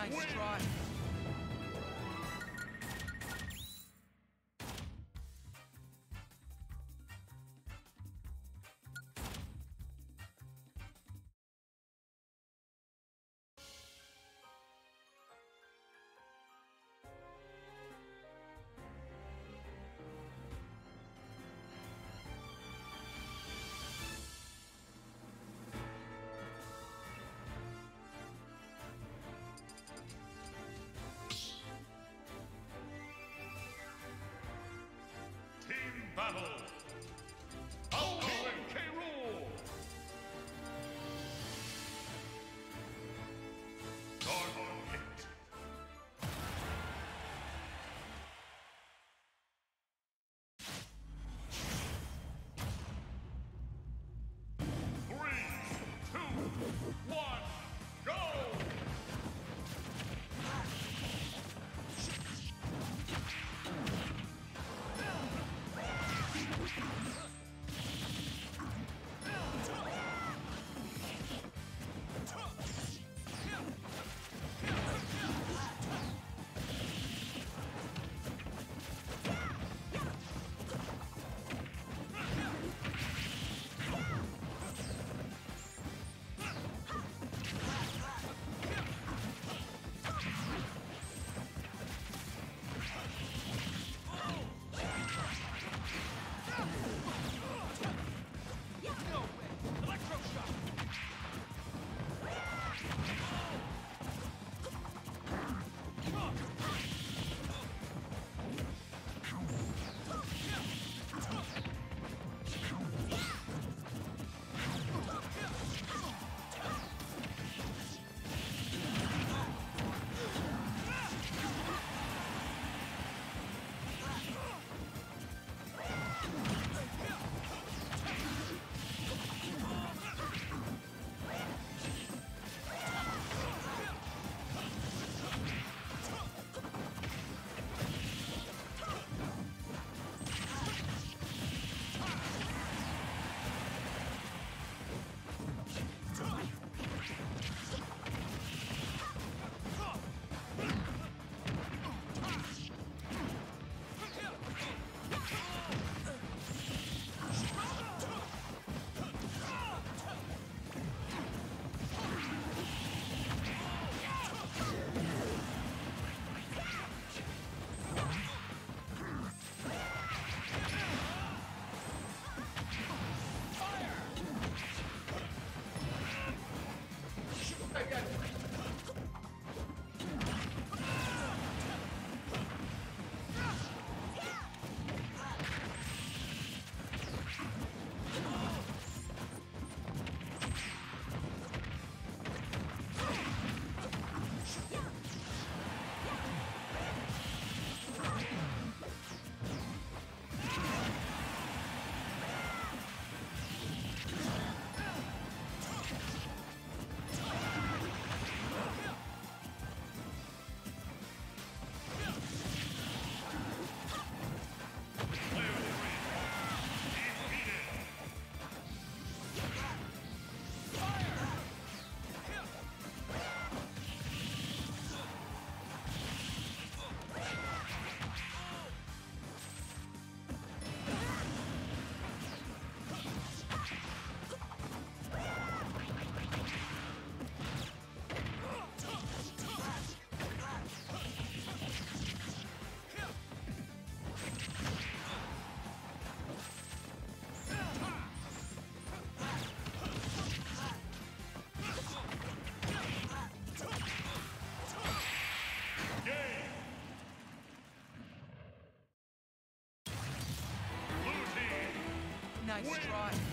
Nice try. Nice try.